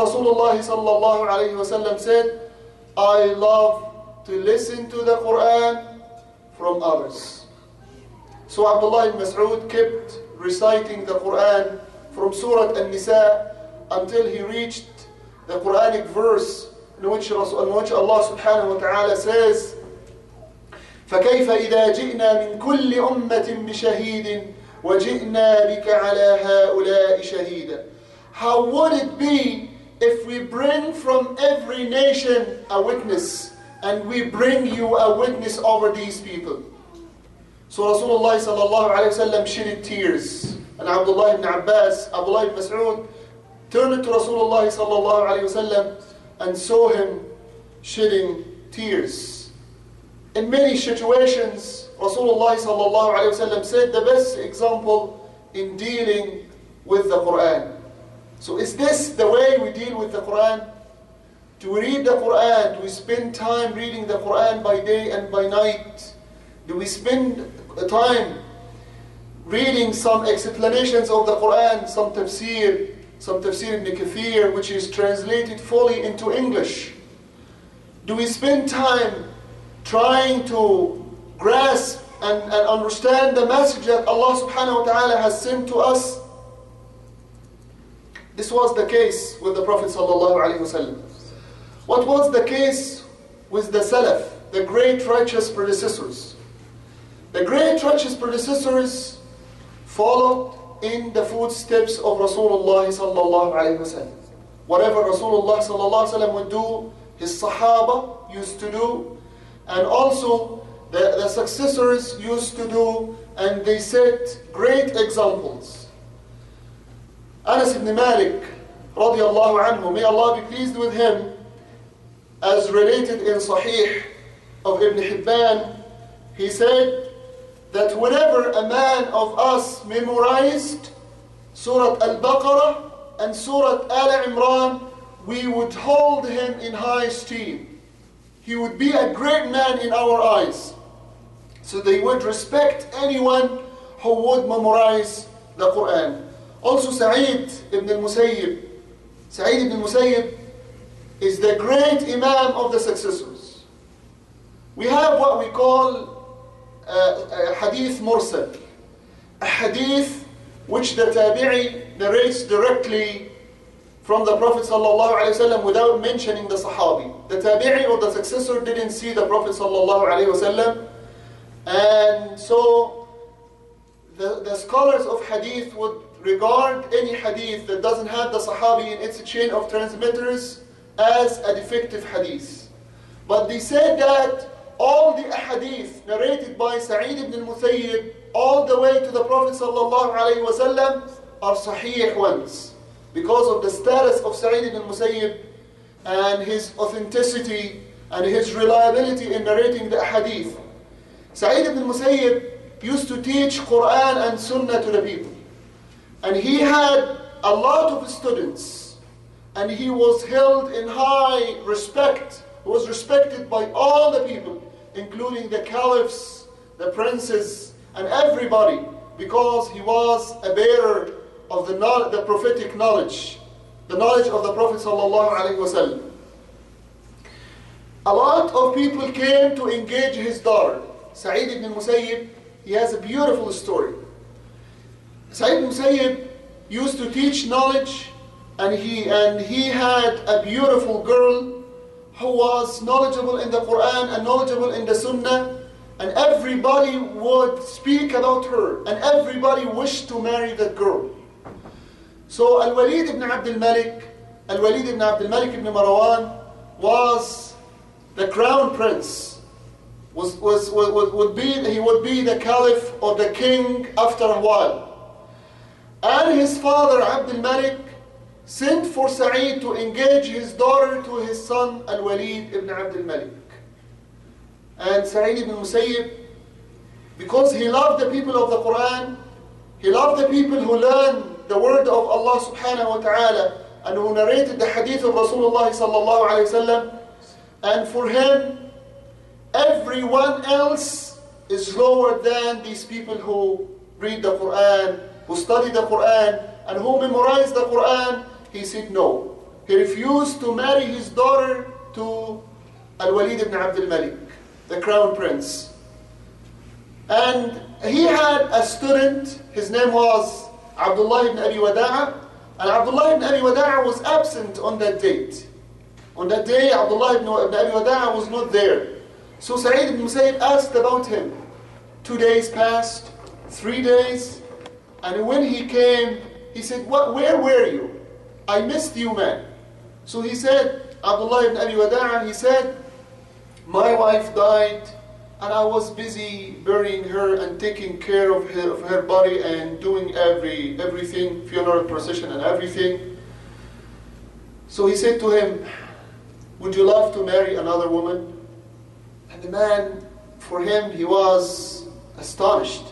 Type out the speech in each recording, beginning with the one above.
Rasulullah sallallahu alayhi wasallam said, I love to listen to the Quran from others. So Abdullah ibn Mas'ud kept reciting the Quran from Surah An-Nisa until he reached the Quranic verse in which, in which Allah subhanahu wa ta'ala says, فكيف إذا جئنا من كل أمة بشهيد وجئنا بك على هؤلاء شهيدا How would it be if we bring from every nation a witness and we bring you a witness over these people? So Rasulullah sallallahu alayhi wa sallam shedded tears. And Abdullah ibn Abbas, Abdullah ibn Mas'ud, turned to Rasulullah sallallahu alayhi wa sallam and saw him shedding tears. In many situations, Rasulullah sallallahu alayhi wa sallam said the best example in dealing with the Quran. So is this the way we deal with the Quran? Do we read the Quran? Do we spend time reading the Quran by day and by night? Do we spend time reading some explanations of the Quran, some tafsir, some tafsir ibn which is translated fully into English? Do we spend time trying to grasp and, and understand the message that Allah subhanahu wa ta'ala has sent to us? This was the case with the Prophet wasallam. What was the case with the Salaf, the great righteous predecessors? The great righteous predecessors followed in the footsteps of Rasulullah wasallam. Whatever Rasulullah wasallam would do, his Sahaba used to do, and also the, the successors used to do, and they set great examples. Anas ibn Malik, radiallahu anhu, may Allah be pleased with him, as related in Sahih of Ibn Hibban, he said that whenever a man of us memorized Surah Al-Baqarah and Surah Al Imran, we would hold him in high esteem. He would be a great man in our eyes. So they would respect anyone who would memorize the Quran. Also Sa'id ibn al-Musayyib. Sa'id ibn al-Musayyib is the great Imam of the successors. We have what we call uh, a hadith mursal. A hadith which the tabi'i narrates directly from the Prophet ﷺ without mentioning the Sahabi. The tabi'i or the successor didn't see the Prophet ﷺ and so the, the scholars of hadith would regard any hadith that doesn't have the Sahabi in its chain of transmitters as a defective hadith. But they said that all the hadith narrated by Sa'id ibn al-Musayyib all the way to the Prophet wasallam are sahih ones because of the status of Sa'id ibn al-Musayyib and his authenticity and his reliability in narrating the hadith. Sa'id ibn al-Musayyib used to teach Quran and Sunnah to the people. And he had a lot of students. And he was held in high respect. He was respected by all the people, including the caliphs, the princes, and everybody, because he was a bearer of the, the prophetic knowledge, the knowledge of the Prophet. A lot of people came to engage his daughter. Sa'id ibn Musayyib, he has a beautiful story. Ibn Musayyib used to teach knowledge and he, and he had a beautiful girl who was knowledgeable in the Quran and knowledgeable in the Sunnah and everybody would speak about her and everybody wished to marry that girl. So Al-Walid ibn Abdul Malik, Al-Walid ibn Abdul Malik ibn Marwan was the crown prince was, was, would, would be, he would be the caliph or the king after a while. And his father, Abdul Malik, sent for Sa'id to engage his daughter to his son, Al-Walid ibn Abdul Malik. And Sa'id ibn Musayyib, because he loved the people of the Quran, he loved the people who learned the word of Allah subhanahu wa ta'ala and who narrated the hadith of Rasulullah sallallahu alayhi wa and for him, Everyone else is lower than these people who read the Quran, who studied the Quran, and who memorized the Quran. He said, No. he refused to marry his daughter to Al-Walid ibn Abdul Malik, the crown prince. And he had a student, his name was Abdullah ibn Abi Wada'a, and Abdullah ibn Abi Wada'a was absent on that date. On that day, Abdullah ibn Abi Wada'a was not there. So Sa'id ibn Musayyib asked about him. Two days passed, three days, and when he came, he said, what, where were you? I missed you, man. So he said, Abdullah ibn Abi Wada'a, he said, my wife died and I was busy burying her and taking care of her, of her body and doing every, everything, funeral procession and everything. So he said to him, would you love to marry another woman? And the man, for him, he was astonished.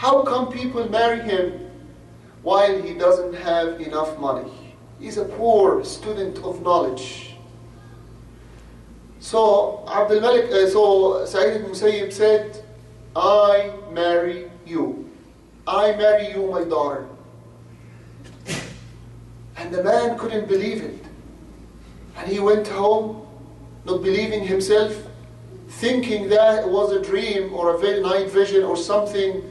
How come people marry him while he doesn't have enough money? He's a poor student of knowledge. So Abdul Malik, uh, so Sa'id ibn Musayyib said, I marry you. I marry you, my daughter. And the man couldn't believe it. And he went home, not believing himself, thinking that it was a dream or a night vision or something.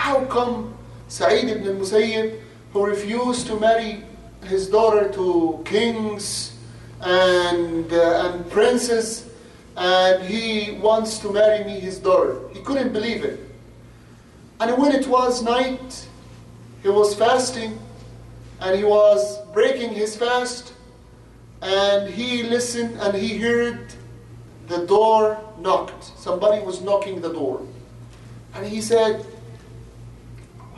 How come Sa'id ibn Musayyib, who refused to marry his daughter to kings and, uh, and princes, and he wants to marry me, his daughter. He couldn't believe it. And when it was night, he was fasting, and he was breaking his fast, and he listened and he heard the door knocked. Somebody was knocking the door. And he said,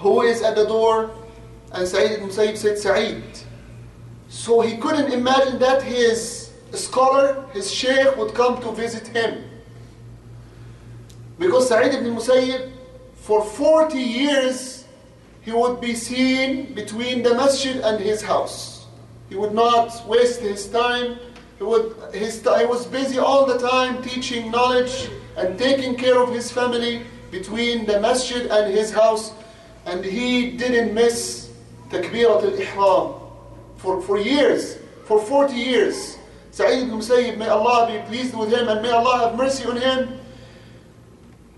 Who is at the door? And Sa'id ibn Musayyib said, Sa'id. So he couldn't imagine that his scholar, his sheikh, would come to visit him. Because Sa'id ibn Musayyib, for 40 years, he would be seen between the masjid and his house. He would not waste his time. He, would, his, he was busy all the time teaching knowledge and taking care of his family between the masjid and his house. And he didn't miss Takbirat al-Ihram for, for years, for 40 years. Sa'id ibn Musayyib, may Allah be pleased with him and may Allah have mercy on him.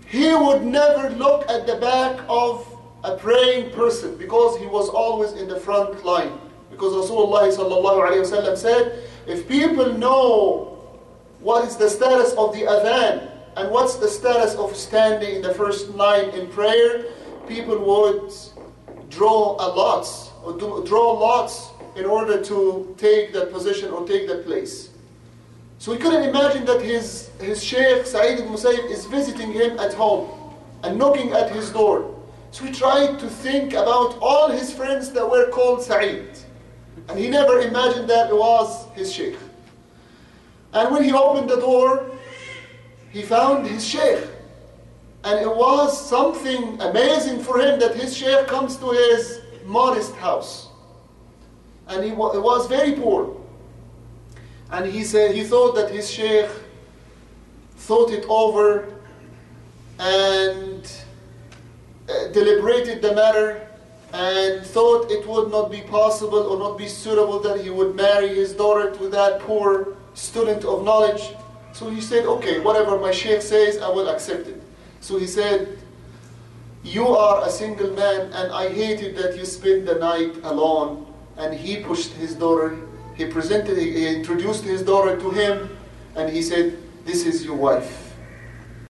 He would never look at the back of a praying person because he was always in the front line. Because Rasulullah said, if people know what is the status of the adhan and what's the status of standing in the first line in prayer, people would draw a lots, or draw lots in order to take that position or take that place. So he couldn't imagine that his, his Shaykh Sa'id ibn Musayyib is visiting him at home and knocking at his door. So he tried to think about all his friends that were called Sa'id. And he never imagined that it was his Sheikh. And when he opened the door, he found his Shaykh. And it was something amazing for him that his sheikh comes to his modest house and he was very poor. And he said he thought that his sheikh thought it over and uh, deliberated the matter and thought it would not be possible or not be suitable that he would marry his daughter to that poor student of knowledge. So he said, okay, whatever my sheikh says, I will accept it. So he said, you are a single man and I hated that you spend the night alone and he pushed his daughter, he presented, he introduced his daughter to him, and he said, This is your wife.